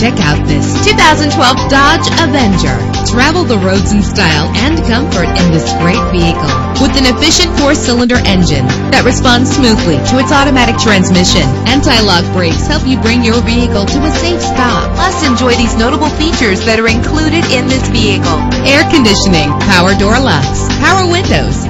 Check out this 2012 Dodge Avenger. Travel the roads in style and comfort in this great vehicle. With an efficient four-cylinder engine that responds smoothly to its automatic transmission. Anti-lock brakes help you bring your vehicle to a safe stop. Plus, enjoy these notable features that are included in this vehicle. Air conditioning, power door locks, power windows,